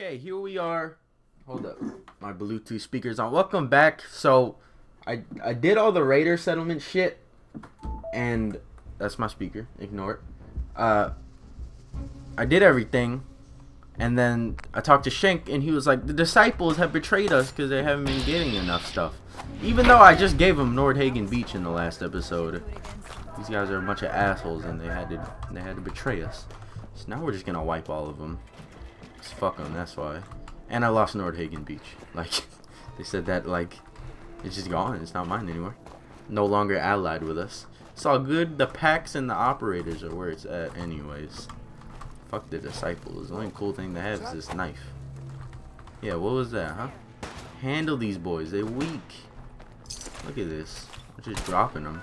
Okay, here we are. Hold up. My Bluetooth speaker's on. Welcome back. So, I I did all the Raider settlement shit, and that's my speaker. Ignore it. Uh, I did everything, and then I talked to Shank, and he was like, the disciples have betrayed us because they haven't been getting enough stuff. Even though I just gave them Nordhagen Beach in the last episode. These guys are a bunch of assholes, and they had to they had to betray us. So now we're just gonna wipe all of them. Just fuck them, that's why. And I lost Nordhagen Beach. Like, they said that, like, it's just gone. It's not mine anymore. No longer allied with us. It's all good. The packs and the operators are where it's at anyways. Fuck the disciples. The only cool thing to have is this knife. Yeah, what was that, huh? Handle these boys. They're weak. Look at this. We're just dropping them.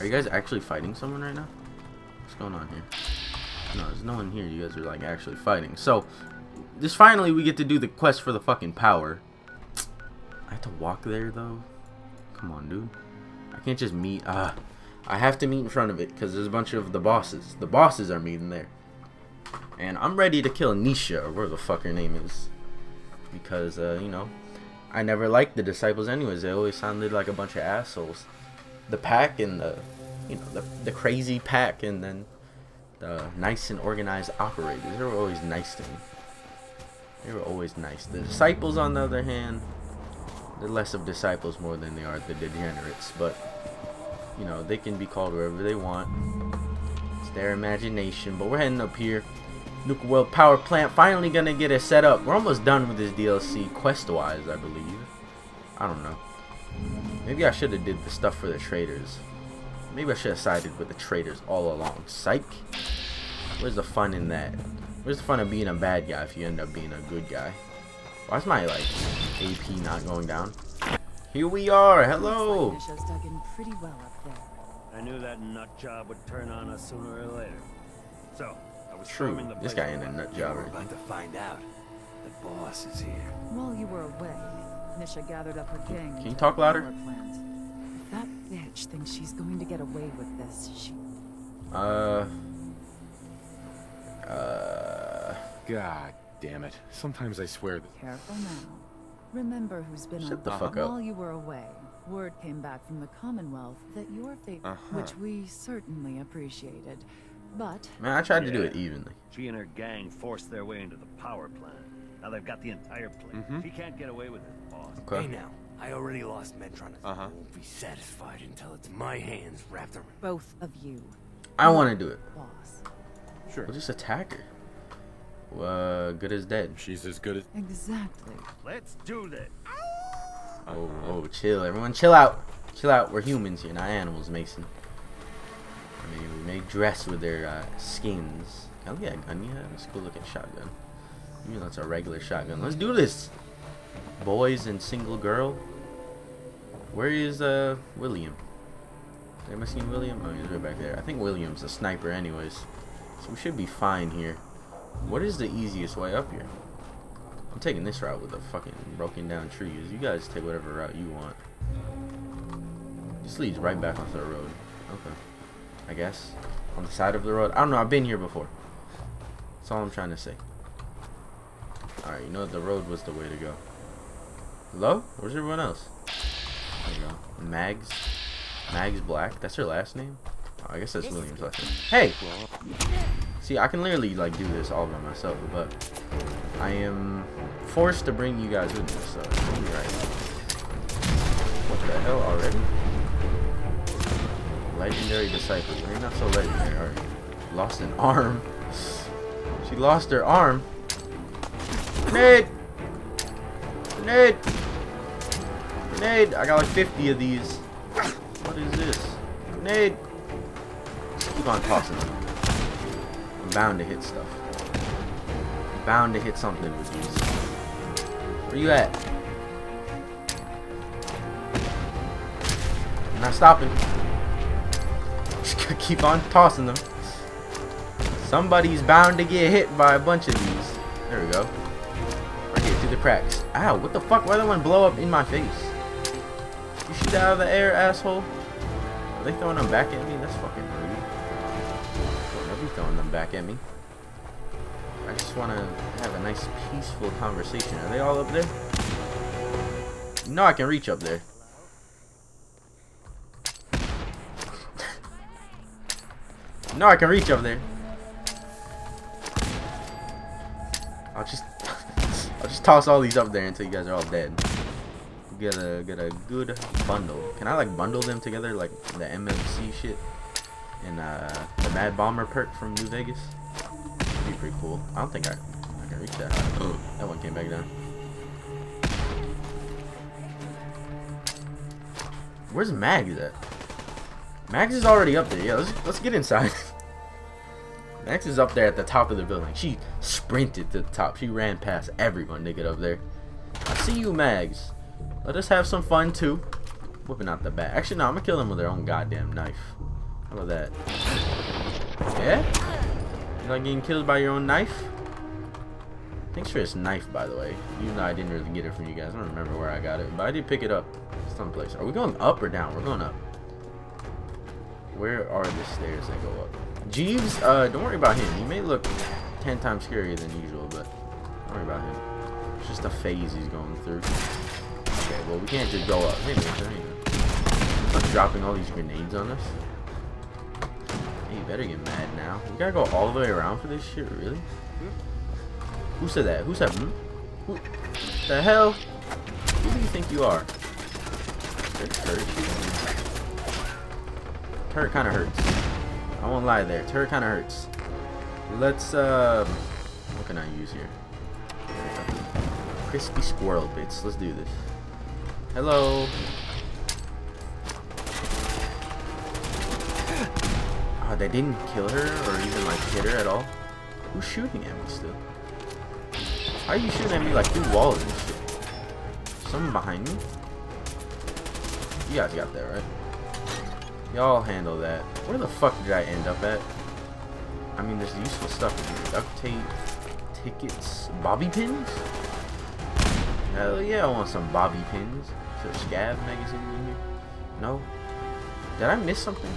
Are you guys actually fighting someone right now? What's going on here? No, there's no one here. You guys are like actually fighting. So, just finally we get to do the quest for the fucking power. I have to walk there though. Come on, dude. I can't just meet. Ah, uh, I have to meet in front of it because there's a bunch of the bosses. The bosses are meeting there, and I'm ready to kill Nisha or where the fuck her name is, because uh, you know, I never liked the disciples anyways. They always sounded like a bunch of assholes. The pack and the, you know, the the crazy pack and then the nice and organized operators. They were always nice to me. They were always nice. The disciples, on the other hand, they're less of disciples more than they are the degenerates. But, you know, they can be called wherever they want. It's their imagination. But we're heading up here. Nuka World Power Plant finally gonna get it set up. We're almost done with this DLC quest-wise, I believe. I don't know. Maybe I should have did the stuff for the traders. Maybe I should have sided with the traders all along. Psych. Where's the fun in that? Where's the fun of being a bad guy if you end up being a good guy? Why is my, like, AP not going down? Here we are! Hello! Well I knew that nut job would turn on us sooner or later. So, I was True. This guy ain't a nut job. We're about to find out. The boss is here. While you were away, Nisha gathered up her gang. Can you talk louder? If that bitch thinks she's going to get away with this, she... Uh... Uh... God damn it. Sometimes I swear that... Careful now. Remember who's been Shut on the fuck up. While you were away, word came back from the Commonwealth that your fate, Uh -huh. which we certainly appreciated, but... Man, I tried to do it evenly. She and her gang forced their way into the power plant. Now they've got the entire place. Mhm. She can't get away with it, boss. Okay. Hey now, I already lost Metron. Uh-huh. I won't be satisfied until it's my hands wrapped around. Both of you, I want to do it. boss. Sure. We'll just attack her. Uh, good as dead. She's as good as... Exactly. Let's do this. Oh, oh, chill. Everyone chill out. Chill out. We're humans here, not animals, Mason. I mean, we may dress with their uh, skins. Hell yeah, gun you have? It's a cool looking shotgun. Even though it's a regular shotgun. Let's do this! Boys and single girl. Where is, uh, William? Am I seeing William? Oh, he's right back there. I think William's a sniper anyways. So we should be fine here. What is the easiest way up here? I'm taking this route with the fucking broken down trees. You guys take whatever route you want. This leads right back onto the road. Okay. I guess. On the side of the road. I don't know. I've been here before. That's all I'm trying to say. Alright, you know the road was the way to go. Hello? Where's everyone else? There you go. Mags. Mags Black. That's her last name? Oh, I guess that's William's last name. Hey! See, I can literally like do this all by myself, but I am forced to bring you guys with me, so you're right. What the hell already? Legendary disciple. You're not so legendary, are you? Lost an arm. She lost her arm. Grenade! Grenade! Grenade! I got like 50 of these. What is this? Grenade! Keep on tossing them. I'm bound to hit stuff. I'm bound to hit something with these. Where you at? I'm not stopping. Just gotta keep on tossing them. Somebody's bound to get hit by a bunch of these. There we go. Right here through the cracks. Ow, what the fuck? Why did one blow up in my face? Out of the air, asshole. Are they throwing them back at me? That's fucking rude. Don't be throwing them back at me. I just want to have a nice peaceful conversation. Are they all up there? No, I can reach up there. no, I can reach up there. I'll just I'll just toss all these up there until you guys are all dead. Get a get a good bundle. Can I like bundle them together like the MMC shit and uh, the Mad Bomber perk from New Vegas? That'd be pretty cool. I don't think I I can reach that. that one came back down. Where's Mags at? Mags is already up there. Yeah, let's let's get inside. Mags is up there at the top of the building. She sprinted to the top. She ran past everyone to get up there. I see you, Mags. Let us have some fun too. Whipping out the bat. Actually, no, I'm gonna kill them with their own goddamn knife. How about that? Yeah? You like getting killed by your own knife? Thanks for this knife, by the way. Even though I didn't really get it from you guys. I don't remember where I got it. But I did pick it up someplace. Are we going up or down? We're going up. Where are the stairs that go up? Jeeves, uh, don't worry about him. He may look 10 times scarier than usual, but don't worry about him. It's just a phase he's going through. Well, we can't just go up. Hey, man, I'm dropping all these grenades on us. Hey, you better get mad now. We gotta go all the way around for this shit, really? Who said that? Who said, hmm? Who? The hell? Who do you think you are? Turret Turret kind of hurts. I won't lie there. Turret kind of hurts. Let's, uh, what can I use here? Crispy squirrel bits. Let's do this. Hello. Oh, they didn't kill her or even like hit her at all. Who's shooting at me still? Why are you shooting at me like through walls and shit? Someone behind me? You guys got that, right? Y'all handle that. Where the fuck did I end up at? I mean, there's useful stuff in here. Duct tape, tickets, bobby pins? Hell yeah, I want some bobby pins. Is there Scav magazine in here? No? Did I miss something?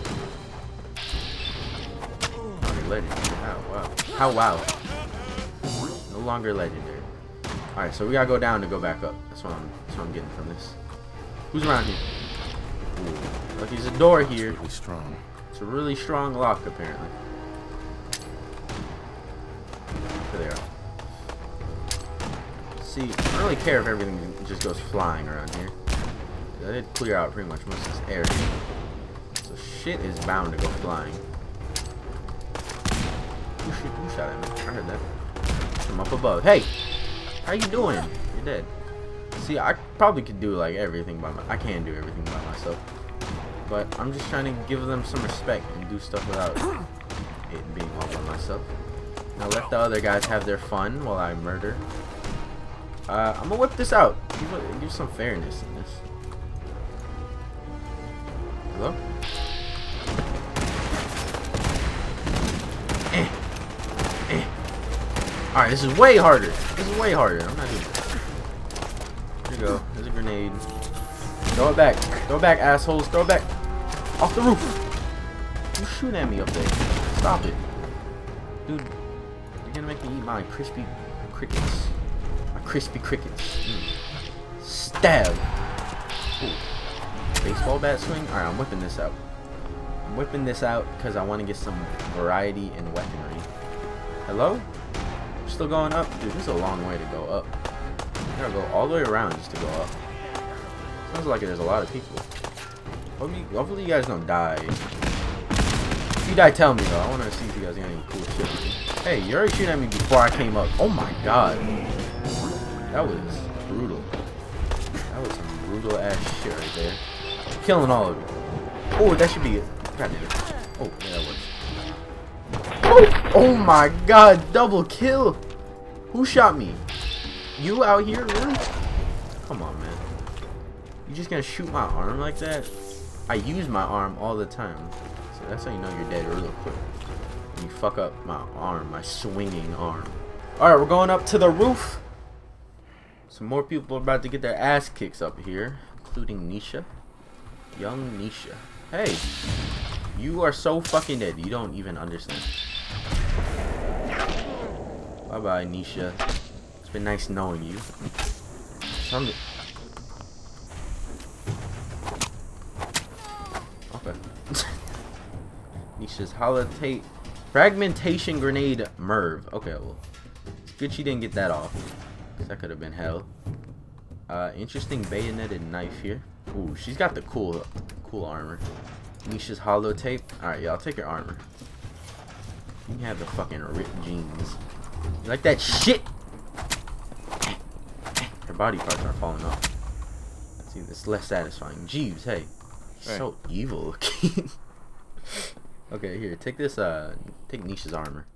Oh, legendary. How wow. How wow. No longer legendary. Alright, so we gotta go down to go back up. That's what I'm that's what I'm getting from this. Who's around here? Ooh. Look, there's a door here. Really strong. It's a really strong lock, apparently. There they are. See, I don't really care if everything just goes flying around here. I did clear out pretty much most of this area. So shit is bound to go flying. Who shot at me? I heard that. From up above. Hey! How you doing? You're dead. See, I probably could do like everything by my I can do everything by myself. But I'm just trying to give them some respect and do stuff without it being all by myself. Now let the other guys have their fun while I murder. Uh, I'm gonna whip this out. Give, give some fairness in this. Hello? Eh. Eh. Alright, this is way harder. This is way harder. I'm not doing this. Here you go. There's a grenade. Throw it back. Throw it back, assholes. Throw it back. Off the roof. You shooting at me up there. Stop it. Dude, you're gonna make me eat my crispy crickets. Crispy crickets. Mm. Stab. Ooh. Baseball bat swing? Alright, I'm whipping this out. I'm whipping this out because I want to get some variety in weaponry. Hello? Still going up? Dude, this is a long way to go up. I gotta go all the way around just to go up. Sounds like there's a lot of people. Hopefully, hopefully you guys don't die. If you die, tell me though. I want to see if you guys got any cool shit. Hey, you already shooting at me before I came up. Oh my god. That was brutal. That was some brutal ass shit right there. Killing all of you. Oh, that should be it. God damn it. Oh, yeah, that works. Oh, oh my god, double kill. Who shot me? You out here, really? Come on, man. You just gonna shoot my arm like that? I use my arm all the time. So that's how you know you're dead real quick. You fuck up my arm, my swinging arm. Alright, we're going up to the roof. Some more people are about to get their ass kicks up here, including Nisha. Young Nisha. Hey, you are so fucking dead. You don't even understand. Bye bye, Nisha. It's been nice knowing you. Some... Okay. Nisha's holotape. Fragmentation grenade MIRV. Okay, well. It's good she didn't get that off. 'Cause that could have been hell. Uh, interesting bayoneted knife here. Ooh, she's got the cool, cool armor. Nisha's holotape. Alright, y'all yeah, take your armor. You have the fucking ripped jeans. You like that shit? Her body parts are falling off. See, it's less satisfying. Jeeves, hey. Hey. so evil looking. okay, here, take this, uh, take Nisha's armor.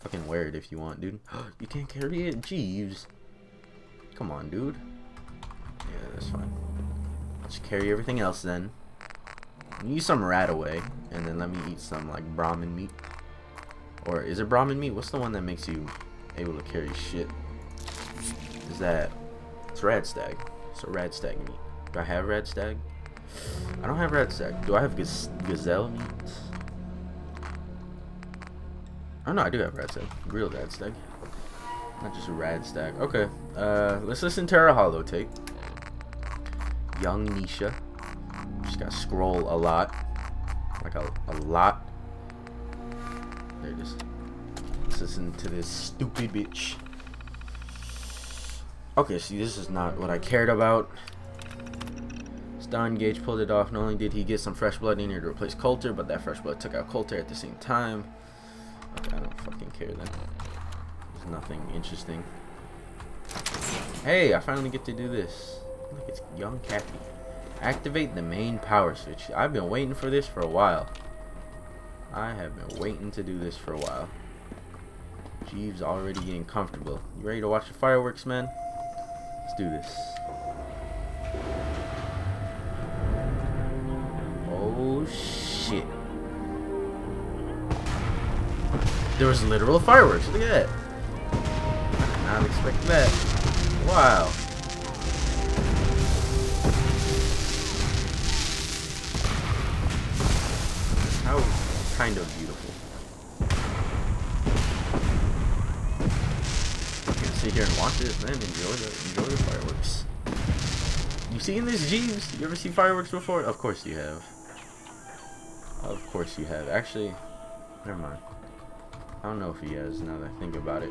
Fucking wear it if you want, dude. you can't carry it? Jeeves. Come on, dude. Yeah, that's fine. Just carry everything else then. Use some RadAway, and then let me eat some, like, Brahmin meat. Or is it Brahmin meat? What's the one that makes you able to carry shit? Is that... It's Rad Stag. It's a Rad Stag meat. Do I have Rad Stag? I don't have Rad Stag. Do I have gaz Gazelle meat? Oh no, I do have Rad Stag. Real Rad Stag. Not just a Rad stack. Okay, uh, let's listen to her holotape. Young Nisha. Just gotta scroll a lot. Like a, a lot. There it is. Let's listen to this stupid bitch. Okay, see, this is not what I cared about. Porter Gage pulled it off. Not only did he get some fresh blood in here to replace Colter, but that fresh blood took out Colter at the same time. Okay, I don't fucking care then. Nothing interesting. Hey, I finally get to do this. Look, it's young Cappy. Activate the main power switch. I've been waiting for this for a while. I have been waiting to do this for a while. Jeeves already getting comfortable. You ready to watch the fireworks, man? Let's do this. Oh shit. There was literal fireworks. Look at that. Not expect that. Wow. How kind of beautiful. You can sit here and watch it, man. Enjoy the enjoy the fireworks. You seen this, Jeeves? You ever seen fireworks before? Of course you have. Of course you have. Actually, never mind. I don't know if he has now that I think about it.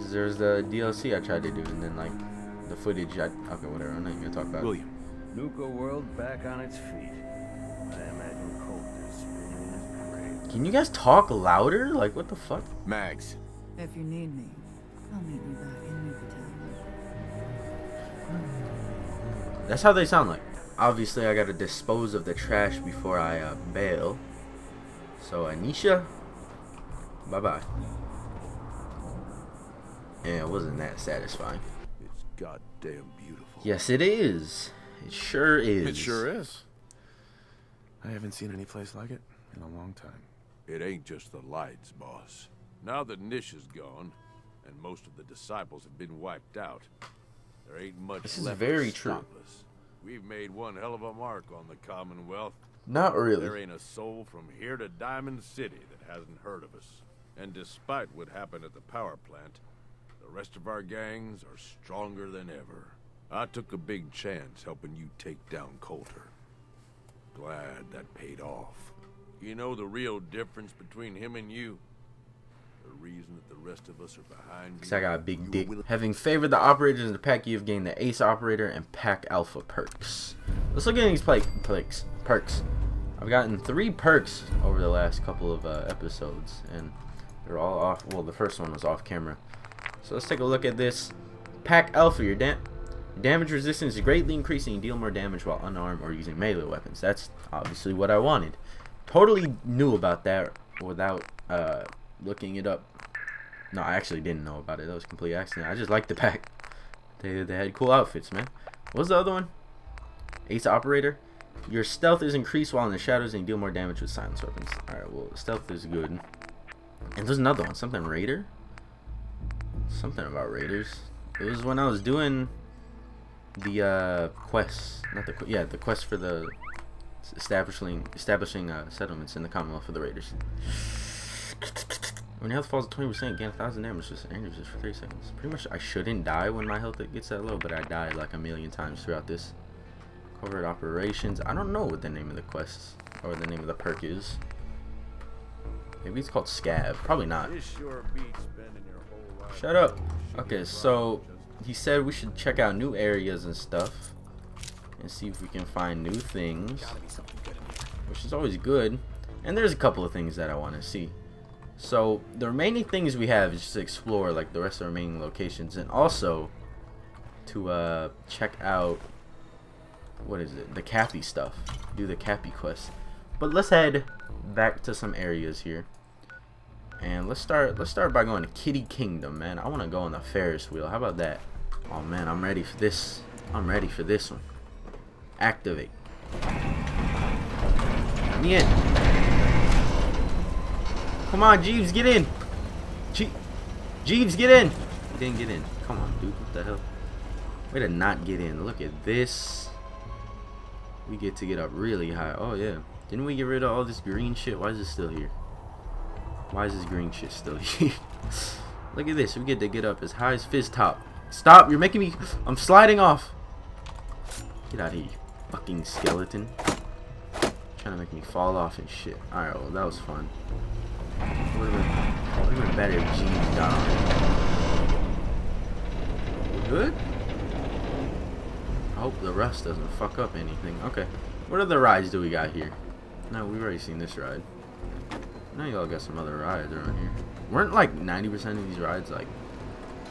Cause there's the DLC I tried to do, and then like the footage. I okay, whatever. I'm not even gonna talk about. it. William, Nuka world back on its feet. I imagine Colter's spinning his grave. Can you guys talk louder? Like what the fuck? Mags. If you need me, I'll meet you back in Nuka-Town. That's how they sound like. Obviously, I gotta dispose of the trash before I uh, bail. So, Anisha, bye bye. Yeah, it wasn't that satisfying. It's goddamn beautiful. Yes, it is. It sure is. It sure is. I haven't seen any place like it in a long time. It ain't just the lights, boss. Now that Nish is gone, and most of the disciples have been wiped out, there ain't much This is very true. We've made one hell of a mark on the Commonwealth. Not really. There ain't a soul from here to Diamond City that hasn't heard of us. And despite what happened at the power plant, the rest of our gangs are stronger than ever. I took a big chance helping you take down Colter. Glad that paid off. You know the real difference between him and you? The reason that the rest of us are behind you. Because I got a big dick. Having favored the operators in the pack, you have gained the Ace Operator and Pack Alpha perks. Let's look at these play, perks. Perks. I've gotten three perks over the last couple of uh, episodes, and they're all off. Well, the first one was off camera. So let's take a look at this. Pack Alpha, your dam damage resistance is greatly increasing. Deal more damage while unarmed or using melee weapons. That's obviously what I wanted. Totally knew about that without uh, looking it up. No, I actually didn't know about it. That was complete accident. I just liked the pack. They, they had cool outfits, man. What was the other one? Ace Operator. Your stealth is increased while in the shadows and you deal more damage with silence weapons. Alright, well, stealth is good. And there's another one. Something Raider? Something about Raiders. It was when I was doing the uh, quest. Not the Yeah, the quest for the establishing establishing uh, settlements in the Commonwealth for the Raiders. When health falls to 20%, gain 1000 damage just energy resist for 30 seconds. Pretty much I shouldn't die when my health gets that low, but I died like a million times throughout this. Covert operations. I don't know what the name of the quest or the name of the perk is. Maybe it's called Scab. Probably not. This sure beats spending your. Shut up. Okay, so he said we should check out new areas and stuff and see if we can find new things, Gotta be something good in here. which is always good. And there's a couple of things that I want to see. So the remaining things we have is just to explore like the rest of the remaining locations and also to uh check out what is it? The Cappy stuff. Do the Cappy quest. But let's head back to some areas here. And let's start let's start by going to Kiddie Kingdom, man. I want to go on the Ferris wheel. How about that? Oh man, I'm ready for this. I'm ready for this one. Activate. Let me in. Come on, Jeeves, get in. Je Jeeves, get in. He didn't get in. Come on, dude. What the hell? Way to not get in. Look at this. We get to get up really high. Oh, yeah. Didn't we get rid of all this green shit? Why is it still here? Why is this green shit still here? Look at this. We get to get up as high as Fizz Top. Stop. You're making me... I'm sliding off. Get out of here, you fucking skeleton. Trying to make me fall off and shit. Alright, well, that was fun. Would have been, better if Jeeves got on. Good? I hope the rust doesn't fuck up anything. Okay. What other rides do we got here? No, we've already seen this ride. Now y'all got some other rides around here. Weren't like 90% of these rides like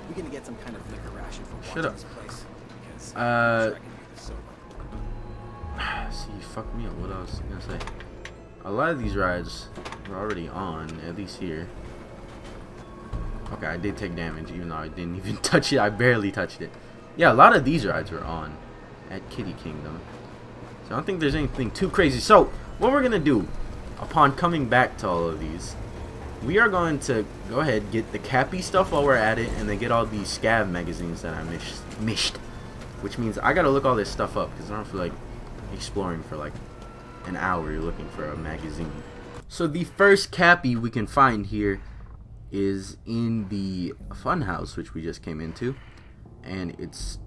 We're gonna get some kind of liquor ration from Shut up. this place. Because Uh, I'm sure I can do this sober. See, you fucked me up. What was I gonna say? A lot of these rides were already on, at least here. Okay, I did take damage, even though I didn't even touch it. I barely touched it. Yeah, a lot of these rides were on at Kiddie Kingdom. So I don't think there's anything too crazy. So, what we're gonna do, upon coming back to all of these, we are going to go ahead, get the Cappy stuff while we're at it, and then get all these Scav magazines that I missed. missed. Which means I gotta look all this stuff up, because I don't feel like exploring for like an hour looking for a magazine. So the first Cappy we can find here is in the funhouse which we just came into and it's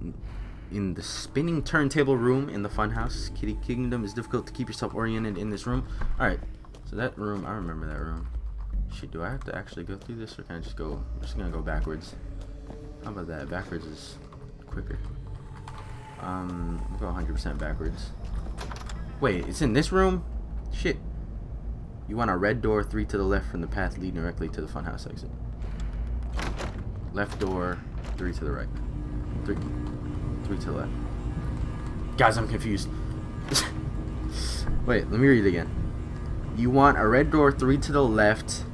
in the spinning turntable room in the funhouse. Kiddie Kingdom is difficult to keep yourself oriented in this room. Alright, so that room, I remember that room. Shit, do I have to actually go through this or can I just go, I'm just gonna go backwards. How about that? Backwards is quicker. Um, go 100% backwards. Wait, it's in this room? Shit. You want a red door, three to the left from the path leading directly to the funhouse exit. Left door, three to the right. Three, three to the left. Guys, I'm confused. Wait, let me read it again. You want a red door, three to the left.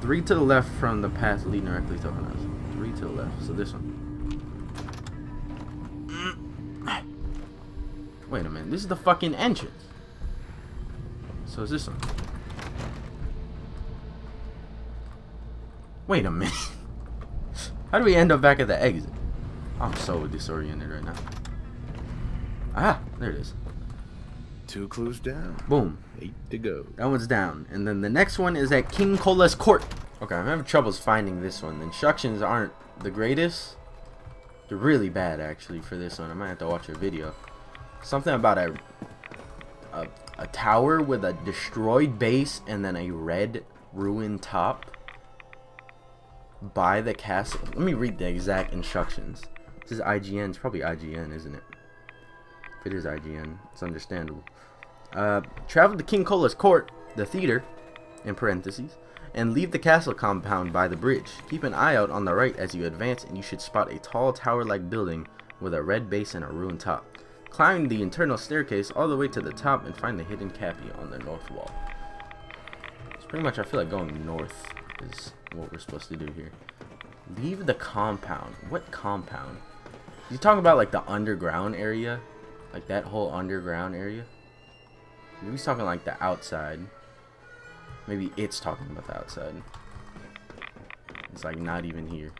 Three to the left from the path leading directly to funhouse. Three to the left. So this one. Wait a minute, this is the fucking entrance. So is this one? Wait a minute. How do we end up back at the exit? I'm so disoriented right now. Ah, there it is. Two clues down. Boom. Eight to go. That one's down. And then the next one is at King Cola's Court. Okay, I'm having troubles finding this one. The instructions aren't the greatest. They're really bad, actually, for this one. I might have to watch a video. Something about a, a, a tower with a destroyed base and then a red ruined top by the castle. Let me read the exact instructions. This is IGN. It's probably IGN, isn't it? If it is IGN, it's understandable. Uh, travel to King Cola's court, the theater, in parentheses, and leave the castle compound by the bridge. Keep an eye out on the right as you advance, and you should spot a tall tower-like building with a red base and a ruined top. Climb the internal staircase all the way to the top and find the hidden cappy on the north wall. It's pretty much, I feel like going north is what we're supposed to do here. Leave the compound. What compound? You talking about like the underground area? Like that whole underground area? Maybe he's talking like the outside. Maybe it's talking about the outside. It's like not even here.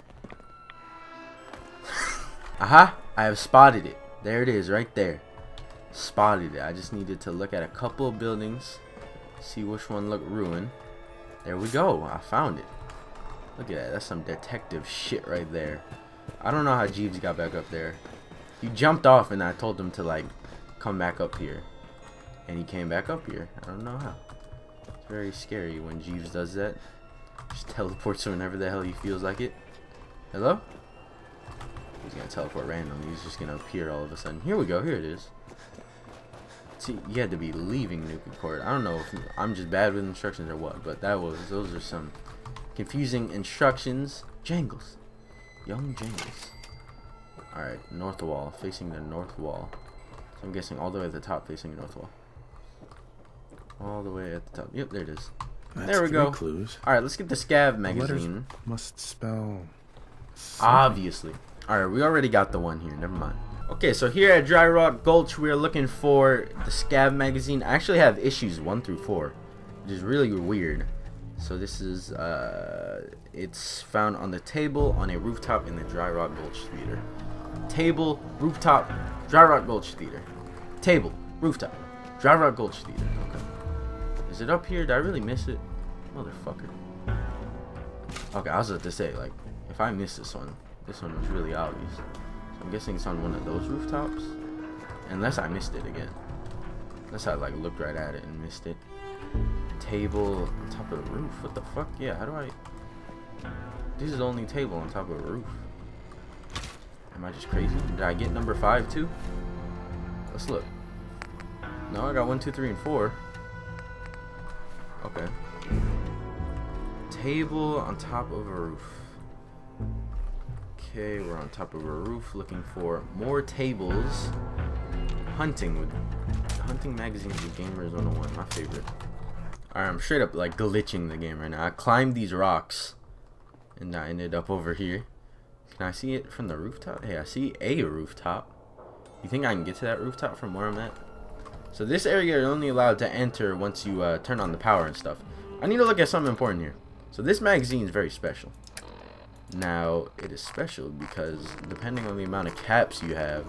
Aha! I have spotted it. There it is, right there. Spotted it. I just needed to look at a couple of buildings, see which one looked ruined. There we go. I found it. Look at that. That's some detective shit right there. I don't know how Jeeves got back up there. He jumped off and I told him to like come back up here. And he came back up here. I don't know how. It's very scary when Jeeves does that. Just teleports whenever the hell he feels like it. Hello? He's gonna teleport randomly. He's just gonna appear all of a sudden. Here we go. Here it is. See, you had to be leaving Nuka Court. I don't know if I'm just bad with instructions or what, but that was those are some confusing instructions. Jangles, young Jangles. All right, north wall, facing the north wall. So I'm guessing all the way at the top, facing the north wall. All the way at the top. Yep, there it is. That's there we go. Clues. All right, let's get the Scav The magazine. must spell. Obviously. Alright, we already got the one here. Never mind. Okay, so here at Dry Rock Gulch, we are looking for the Scav magazine. I actually have issues 1 through 4, which is really weird. So this is, uh, it's found on the table on a rooftop in the Dry Rock Gulch Theater. Table, rooftop, Dry Rock Gulch Theater. Table, rooftop, Dry Rock Gulch Theater. Okay. Is it up here? Did I really miss it? Motherfucker. Okay, I was about to say, like, if I miss this one, this one was really obvious. So I'm guessing it's on one of those rooftops. Unless I missed it again. Unless I like looked right at it and missed it. Table on top of the roof. What the fuck? Yeah, how do I This is the only table on top of a roof. Am I just crazy? Did I get number five too? Let's look. No, I got one, two, three, and four. Okay. Table on top of a roof. Okay, we're on top of a roof looking for more tables. Hunting with hunting magazines with Gamers 101, my favorite. Alright, I'm straight up like glitching the game right now. I climbed these rocks and I ended up over here. Can I see it from the rooftop? Hey, I see a rooftop. You think I can get to that rooftop from where I'm at? So this area you're only allowed to enter once you uh, turn on the power and stuff. I need to look at something important here. So this magazine is very special. Now, it is special because depending on the amount of caps you have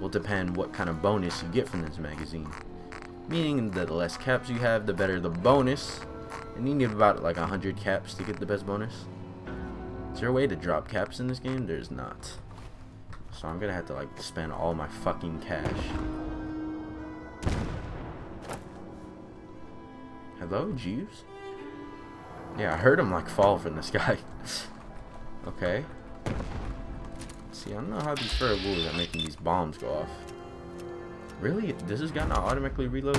will depend what kind of bonus you get from this magazine. Meaning that the less caps you have, the better the bonus. And you need about like 100 caps to get the best bonus. Is there a way to drop caps in this game? There's not. So I'm gonna have to like spend all my fucking cash. Hello, Jeeves? Yeah, I heard him like fall from the sky. okay. See, I don't know how these fur wolves are making these bombs go off. Really? This is gonna automatically reload?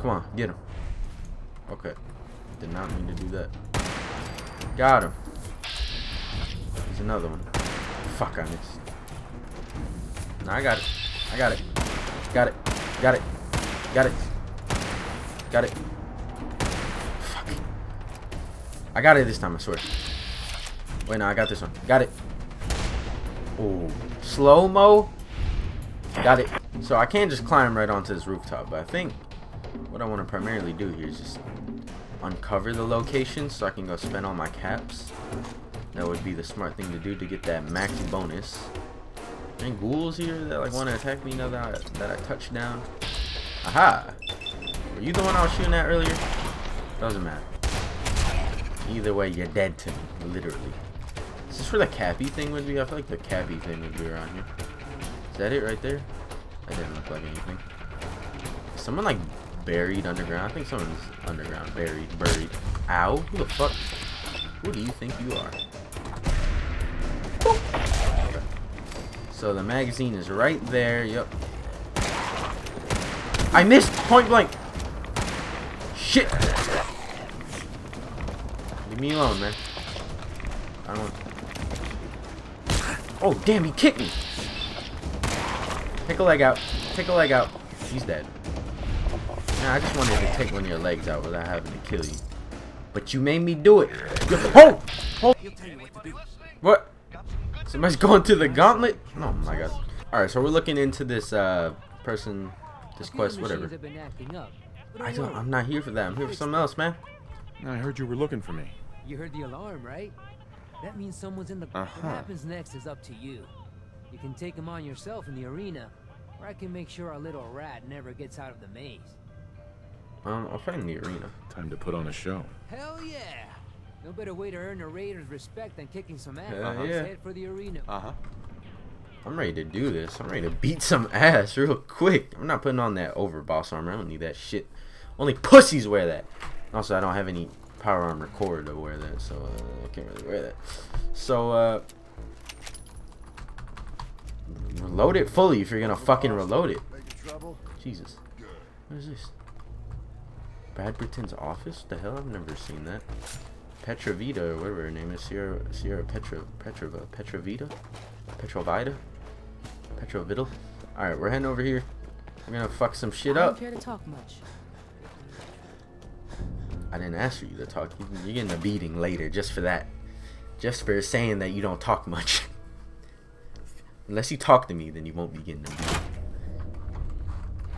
Come on, get him. Okay. Did not mean to do that. Got him. There's another one. Fuck, I missed. No, I got it. I got it. Got it. Got it. Got it. Got it. Fuck. I got it this time, I swear. Wait, no, I got this one. Got it. Oh, slow-mo. Got it. So I can't just climb right onto this rooftop, but I think what I want to primarily do here is just uncover the location so I can go spend all my caps. That would be the smart thing to do to get that max bonus. Any ghouls here that like want to attack me now that I, that I touched down? Aha! Were you the one I was shooting at earlier? Doesn't matter. Either way, you're dead to me, literally. Is this where the Cappy thing would be? I feel like the Cappy thing would be around here. Is that it right there? That didn't look like anything. Is someone like buried underground? I think someone's underground, buried, buried. Ow! Who the fuck? Who do you think you are? So the magazine is right there. Yep. I missed point blank. Shit. Leave me alone, man. I don't. Oh damn! He kicked me. Take a leg out. Take a leg out. He's dead. Nah, I just wanted to take one of your legs out without having to kill you. But you made me do it. Oh! oh. What? Somebody's going through the gauntlet? Oh my god. Alright, so we're looking into this uh person, this quest, whatever. I don't, I'm not here for that. I'm here for something else, man. I heard you were looking for me. You heard the alarm, right? That means someone's in the. Uh-huh. What happens next is up to you. You can take him on yourself in the arena, or I can make sure our little rat never gets out of the maze. Um, I'll find the arena. Time to put on a show. Hell yeah! No better way to earn a raider's respect than kicking some ass. Hell Let's yeah. head for the arena. Uh-huh. I'm ready to do this. I'm ready to beat some ass real quick. I'm not putting on that Overboss armor. I don't need that shit. Only pussies wear that. Also, I don't have any power armor core to wear that, so uh, I can't really wear that. So, uh, reload it fully if you're gonna fucking reload it. Jesus. What is this? Bradberton's office? The hell? I've never seen that. Petrovita, or whatever her name is. Sierra, Sierra Petra, Petrova, Petravita? Petrovidal? Alright, we're heading over here. We're gonna fuck some shit I don't up. care to talk much. I didn't ask for you to talk. You- You're getting a beating later just for that. Just for saying that you don't talk much. Unless you talk to me, then you won't be getting a beating.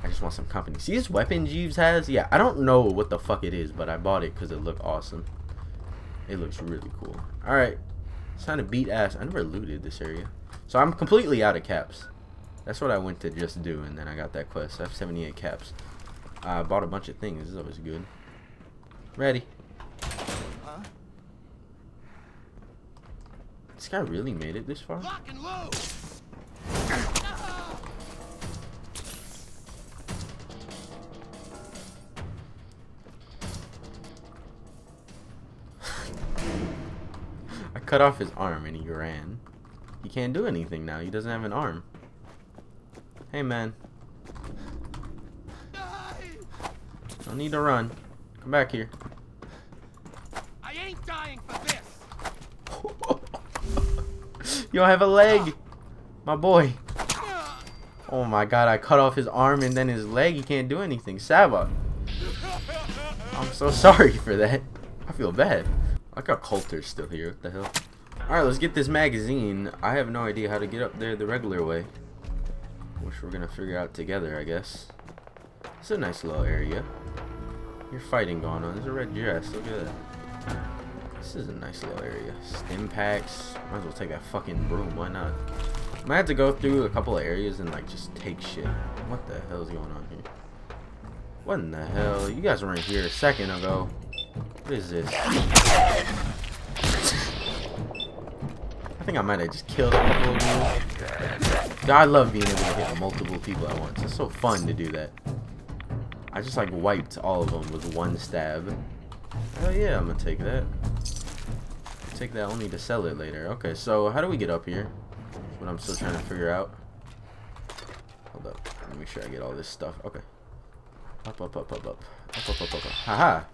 I just want some company. See this weapon Jeeves has? Yeah, I don't know what the fuck it is, but I bought it because it looked awesome. It looks really cool. Alright. It's time to beat ass. I never looted this area. So I'm completely out of caps. That's what I went to just do, and then I got that quest. I have 78 caps. I bought a bunch of things. This is always good. Ready. Huh? This guy really made it this far? I cut off his arm and he ran. He can't do anything now. He doesn't have an arm. Hey, man. Don't need to run. Come back here. I ain't dying for this. you don't have a leg. My boy. Oh my god, I cut off his arm and then his leg. He can't do anything. Sava. I'm so sorry for that. I feel bad. I got Colter's still here. What the hell? Alright, let's get this magazine. I have no idea how to get up there the regular way. Which we're gonna figure out together, I guess. It's a nice little area. You're fighting going on. There's a red dress. Look at that. This is a nice little area. Stim packs. Might as well take that fucking broom. Why not? Might have to go through a couple of areas and like just take shit. What the hell is going on here? What in the hell? You guys weren't here a second ago. What is this? I think I might have just killed a couple of you. I love being able to hit multiple people at once. It's so fun to do that. I just like wiped all of them with one stab. Oh yeah, I'm gonna take that. Take that only to sell it later. Okay, so how do we get up here? That's what I'm still trying to figure out. Hold up. Let me make sure I get all this stuff. Okay. Up, up, up, up, up. Up, up, up, up, up. Haha.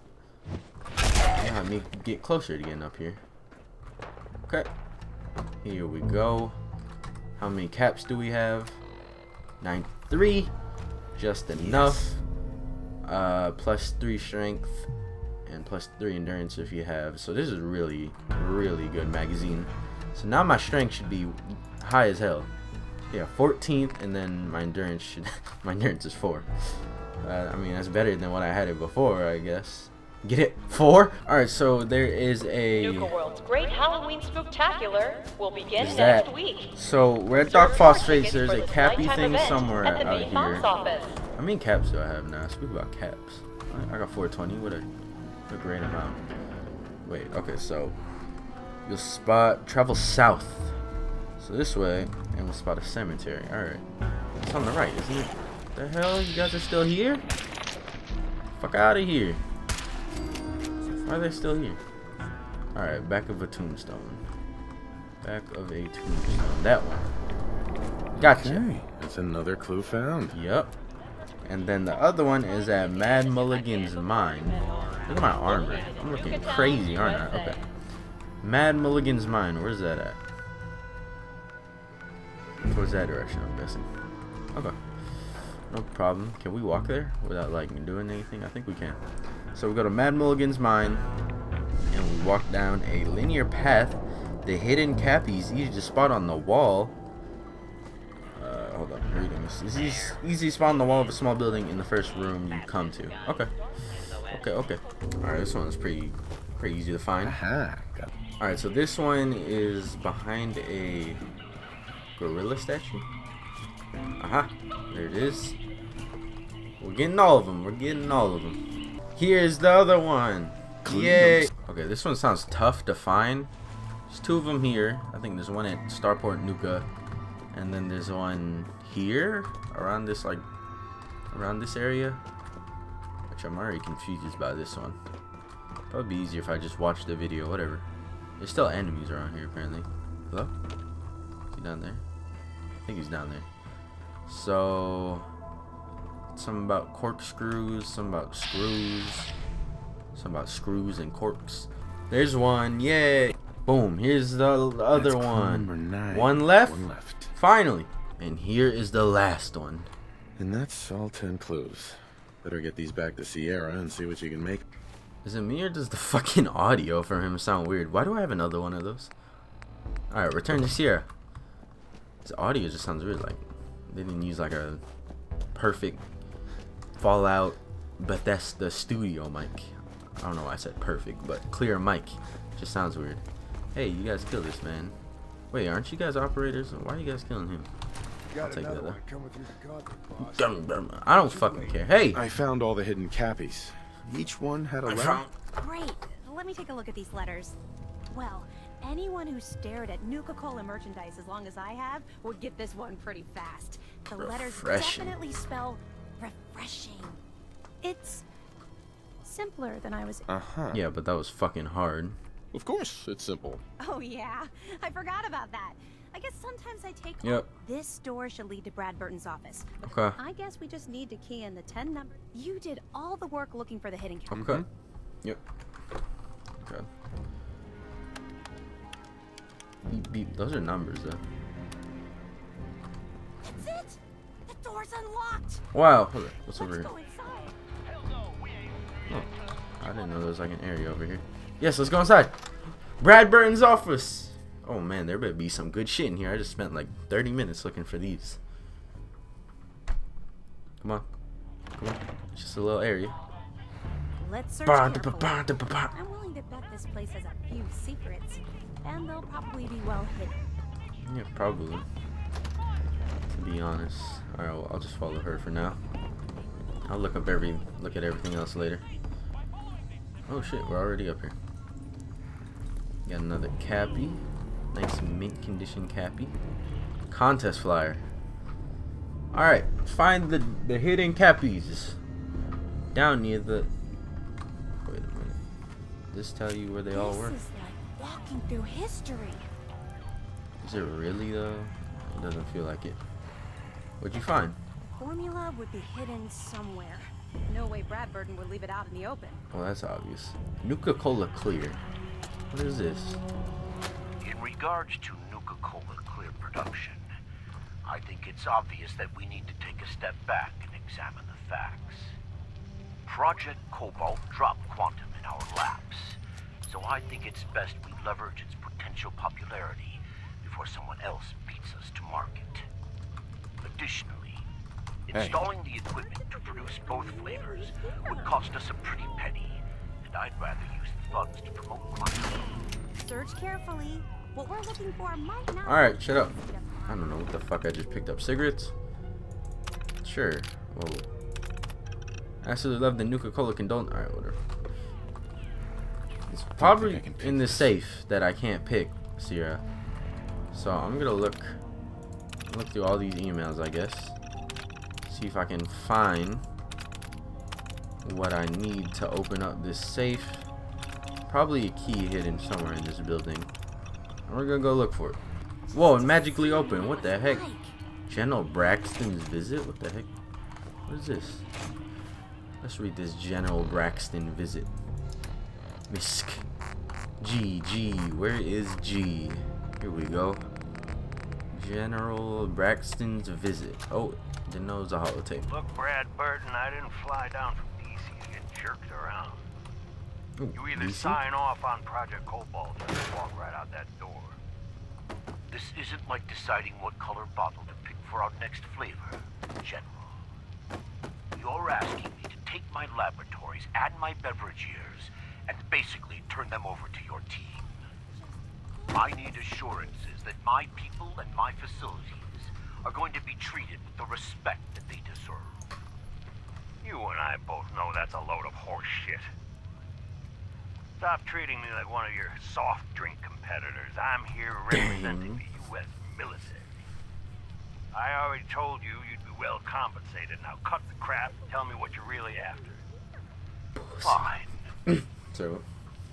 Yeah, let me get closer to getting up here. Okay. Here we go. How many caps do we have? 93. Just enough. Uh, plus 3 strength and plus 3 endurance if you have. So this is really, really good magazine. So now my strength should be high as hell. Yeah, 14th, and then my endurance should my endurance is 4. Uh, I mean, that's better than what I had it before, I guess. Get it? 4? Alright, so there is a... Nuka World's Great Halloween Spooktacular will begin Is next that- week. So, we're at your Phosphates. There's a cappy thing somewhere at out here. office. How many caps do I have now? Speak about caps. I- I got 420. What a, what a great amount. Wait, okay, so you'll spot travel south. So this way, and we'll spot a cemetery. Alright. It's on the right, isn't it? The hell? You guys are still here? Fuck out of here. Why are they still here? Alright, back of a tombstone. Back of a tombstone. That one. Gotcha. Okay, that's another clue found. Yep. And then the other one is at Mad Mulligan's Mine. Look at my armor. I'm looking crazy, aren't I? Okay. Mad Mulligan's Mine. Where's that at? Towards that direction, I'm guessing. Okay. No problem. Can we walk there without like doing anything? I think we can. So we go to Mad Mulligan's Mine, and we walk down a linear path. The hidden cappies easy to spot on the wall. Uh, hold on, reading this. Is easy, easy to spot on the wall of a small building in the first room you come to. Okay. Okay, okay. Alright, this one's pretty pretty easy to find. Alright, so this one is behind a gorilla statue. Aha, there it is. We're getting all of them. We're getting all of them. Here's the other one. Yay. Okay, this one sounds tough to find. There's two of them here. I think there's one at Starport Nuka. And then there's one here. Around this, like, around this area. Which I'm already confused by this one. Probably be easier if I just watched the video, whatever. There's still enemies around here, apparently. Hello? Is he down there? I think he's down there. So, something about corkscrews, something about screws, something about screws and corks. There's one, yay! Boom, here's the other That's one. nine. One left? One left. Finally! And here is the last one. And that's all ten clues. Better get these back to Sierra and see what you can make. Is it me or does the fucking audio from him sound weird? Why do I have another one of those? Alright, return to Sierra. His audio just sounds weird, like they didn't use like a perfect Fallout Bethesda studio mic. I don't know why I said perfect, but clear mic. Just sounds weird. Hey, you guys kill this man. Wait, aren't you guys operators? Why are you guys killing him? I'll take that though. Dum, dum. I don't fucking care. Hey! I found all the hidden cappies. Each one had a letter. Great. Let me take a look at these letters. Well, anyone who stared at Nuka-Cola merchandise as long as I have would get this one pretty fast. The letters definitely spell refreshing. It's simpler than I was. Uh huh. Yeah, but that was fucking hard. Of course, it's simple. Oh yeah, I forgot about that. I guess sometimes I take. Yep. This door should lead to Bradberton's office. Okay. I guess we just need to key in the ten number. You did all the work looking for the hidden camera. Okay. Yep. Okay. Beep, beep. Those are numbers, though. That's it. Door's unlocked. Wow. What's over Let's here? inside. Oh, I didn't know there was like an area over here. Yes, let's go inside. Bradberton's office. Oh man, there better be some good shit in here. I just spent like 30 minutes looking for these. Come on. Come on. It's just a little area. Let's search Ba- da- carefully. da- ba- ba. I'm willing to bet this place has a few secrets, and they'll probably be well hidden. Yeah, probably. To be honest. Alright, well, I'll just follow her for now. I'll look up every look at everything else later. Oh shit, we're already up here. Got another cappy. Nice mint condition cappy. Contest flyer. Alright, find the the hidden cappies. Down near the Wait a minute. This tell you where they all were? is like walking through history. Is it really though? It doesn't feel like it. What'd you find? Formula would be hidden somewhere. No way Bradberton would leave it out in the open. Well, that's obvious. Nuka-Cola Clear. What is this? In regards to Nuka-Cola clear production, I think it's obvious that we need to take a step back and examine the facts. Project Cobalt dropped Quantum in our laps, so I think it's best we leverage its potential popularity before someone else beats us to market. Additionally, Hey. installing the equipment to produce both flavors would cost us a pretty penny, and I'd rather use the funds to promote Quantum. Search carefully. What we're looking for might not. Alright, shut up. I don't know what the fuck I just picked up. Cigarettes? Sure. Whoa. I absolutely love the Nuka-Cola condone. Alright, whatever. It's probably I can pick in the this. safe that I can't pick, Sierra. So I'm gonna look look through all these emails, I guess. See if I can find what I need to open up this safe. Probably a key hidden somewhere in this building. And we're gonna go look for it. Whoa, and magically open. What the heck? General Braxton's visit? What the heck? What is this? Let's read this General Braxton visit. Misk. G, G. Where is G? Here we go. General Braxton's visit. Oh, didn't know it was a holotape. Look, Brad Burton, I didn't fly down from DC to get jerked around. Ooh, You either DC? sign off on Project Cobalt or walk right out that door. This isn't like deciding what color bottle to pick for our next flavor, General. You're asking me to take my laboratories and my Beverageers and basically turn them over to your team. I need assurances that my people and my facilities are going to be treated with the respect that they deserve. You and I both know that's a load of horseshit. Stop treating me like one of your soft drink competitors. I'm here representing the U.S. military. I already told you you'd be well compensated. Now cut the crap and tell me what you're really after. Fine. So,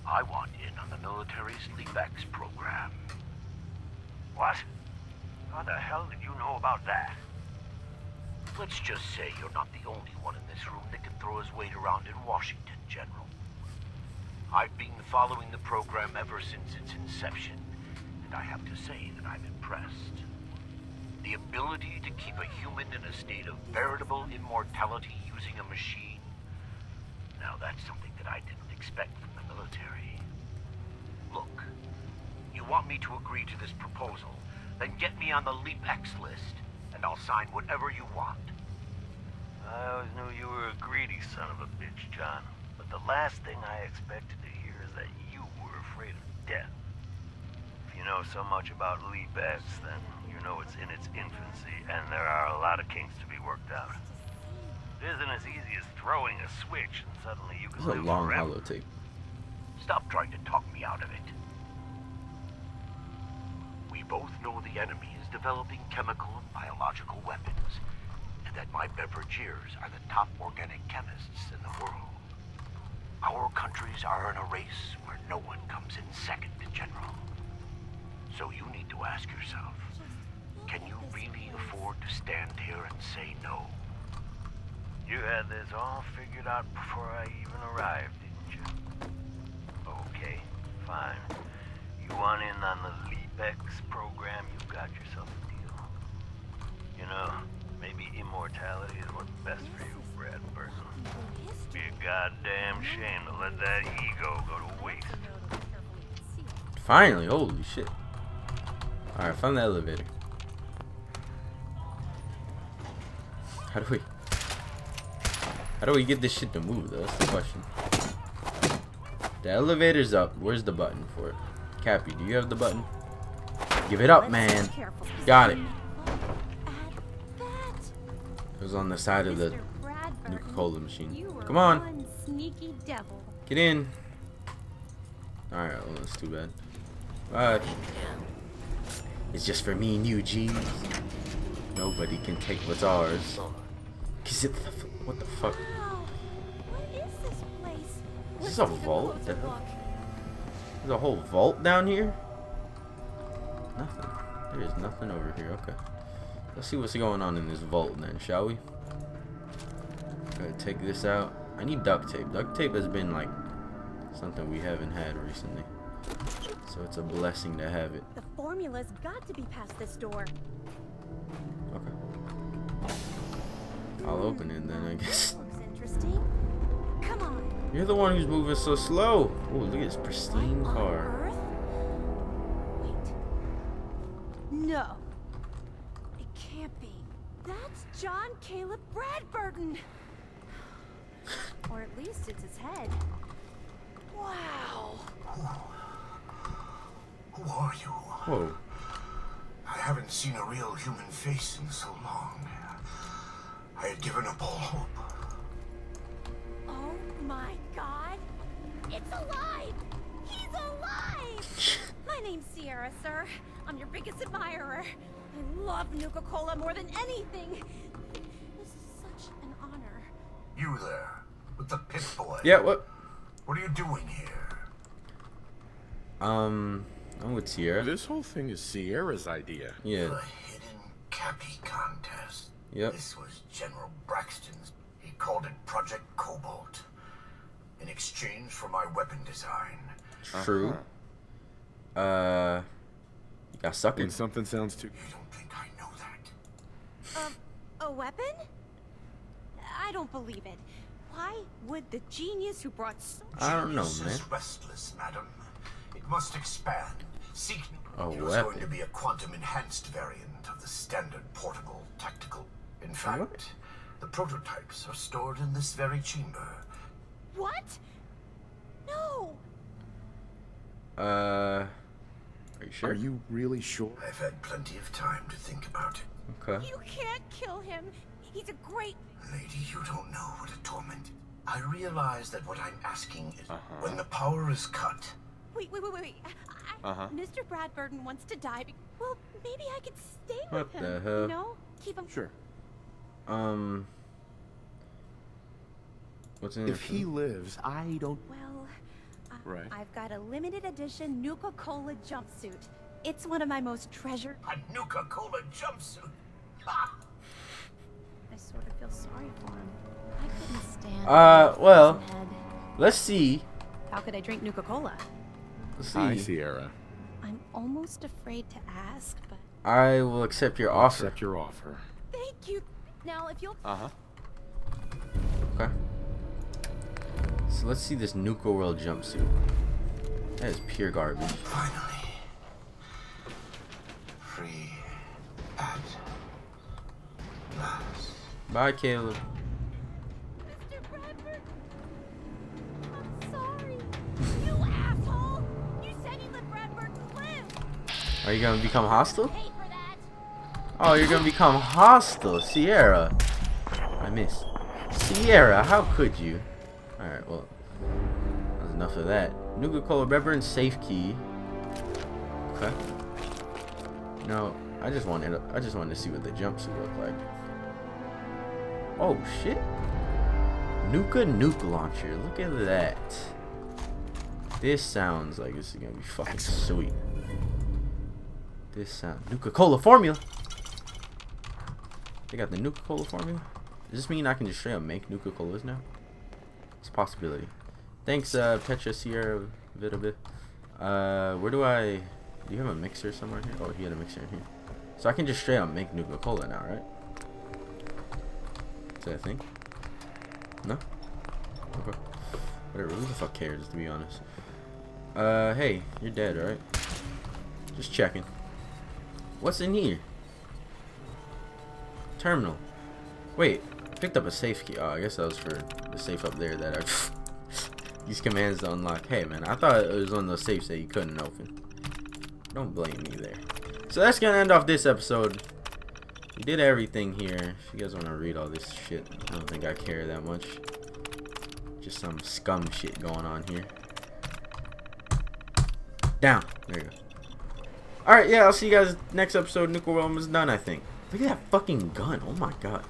I want in on the military's LeapX program. What? How the hell did you know about that? Let's just say you're not the only one in this room that can throw his weight around in Washington, General. I've been following the program ever since its inception, and I have to say that I'm impressed. The ability to keep a human in a state of veritable immortality using a machine. Now that's something that I didn't expect from military. Look, you want me to agree to this proposal, then get me on the LeapX list, and I'll sign whatever you want. I always knew you were a greedy son of a bitch, John. But the last thing I expected to hear is that you were afraid of death. If you know so much about Leap LeapX, then you know it's in its infancy, and there are a lot of kinks to be worked out. It isn't as easy as throwing a switch and suddenly you can this is a long forever. holotape. Stop trying to talk me out of it. We both know the enemy is developing chemical and biological weapons, and that my Beverageers are the top organic chemists in the world. Our countries are in a race where no one comes in second, General. So you need to ask yourself, can you really afford to stand here and say no? You had this all figured out before I even arrived, didn't you? Okay, fine. You want in on the LeapX program, you've got yourself a deal. You know, maybe immortality is what's best for you, Brad Burton. Be a goddamn shame to let that ego go to waste. Finally, holy shit. Alright, found the elevator. How do we... How do we get this shit to move, though? That's the question. The elevator's up. Where's the button for it? Cappy, do you have the button? Give it up, man. Got it. It was on the side of the Nuka-Cola machine. Come on. One sneaky devil. Get in. Alright, well, that's too bad. Alright. It's just for me and you, G. Nobody can take what's ours. Cause it, what the fuck? Is this a vault? There's a whole vault down here? Nothing. There is nothing over here. Okay. Let's see what's going on in this vault then, shall we? Gotta take this out. I need duct tape. Duct tape has been like something we haven't had recently. So it's a blessing to have it. The formula's got to be past this door. Okay. I'll open it then, I guess. Looks interesting. Come on. You're the one who's moving so slow. Oh, look at this pristine On car. Wait. No. It can't be. That's John Caleb Bradberton. or at least it's his head. Wow. Who are you? Whoa. I haven't seen a real human face in so long. I had given up all hope. My god. It's alive! He's alive! My name's Sierra, sir. I'm your biggest admirer. I love Nuka-Cola more than anything. This is such an honor. You there, with the pit boy. Yeah, what? What are you doing here? Um, I'm with Sierra. This whole thing is Sierra's idea. Yeah. The hidden Cappy contest. Yep. This was General Braxton's. He called it Project Cobalt. In exchange for my weapon design. True. Uh, you got suckered. When something sounds too. You don't think I know that? Um, a weapon? I don't believe it. Why would the genius who brought so I don't know, Genius man. is restless, madam. It must expand. Seek. A it was weapon. going to be a quantum-enhanced variant of the standard portable tactical. In fact, the prototypes are stored in this very chamber. What? No! Uh, are you sure? Are you really sure? I've had plenty of time to think about it. Okay. You can't kill him. He's a great. Lady, you don't know what a torment. I realize that what I'm asking is Uh-huh. when the power is cut, Wait, wait, wait, wait, wait. I, Uh-huh. Mr. Bradberton wants to die. be- Well, maybe I could stay What with the him. hell? You know, keep him. Sure. Um. What's in If he lives, I don't. Well, uh, Right. I've got a limited edition Nuka Cola jumpsuit. It's one of my most treasured. a Nuka Cola jumpsuit. Ha! I sort of feel sorry for him. I couldn't stand. Uh, well, let's see. How could I drink Nuka Cola? Let's see. Hi, Sierra. I'm almost afraid to ask, but I will accept your offer. Accept your offer. thank you. Now, if you'll Uh huh. Okay. So let's see this Nuka World jumpsuit. That is pure garbage. Finally. Free at last. Bye, Caleb. Mr. Bradford, I'm sorry. You asshole! You said you let Bradford live. Are you gonna become hostile? Pay for that. Oh, you're gonna become hostile, Sierra. I missed. Sierra, how could you? Alright, well, that's enough of that. Nuka Cola Reverend Safe Key. Okay. No, I just wanted I just wanted to see what the jumpsuit looked like. Oh shit. Nuka Nuke Launcher. Look at that. This sounds like this is gonna be fucking sweet. This sound Nuka Cola formula. They got the Nuka Cola formula. Does this mean I can just straight up make Nuka Colas now? It's a possibility. Thanks, uh, Petra Sierra Vitabit. Uh, where do I? Do you have a mixer somewhere here? Oh, he had a mixer in here. So I can just straight up make Nuka Cola now, right? Is that a thing? No? Okay. Whatever, who the fuck cares, to be honest. Uh, hey, you're dead, right? Just checking. What's in here? Terminal. Wait, picked up a safe key. Oh, I guess that was for the safe up there that I these commands to unlock. Hey man, I thought it was of those safes that you couldn't open. Don't blame me there. So that's gonna end off this episode. We did everything here. If you guys want to read all this shit, I don't think I care that much. Just some scum shit going on here. Down. There you go. Alright, yeah, I'll see you guys next episode. Nuclear Realm is done, I think. Look at that fucking gun. Oh my god.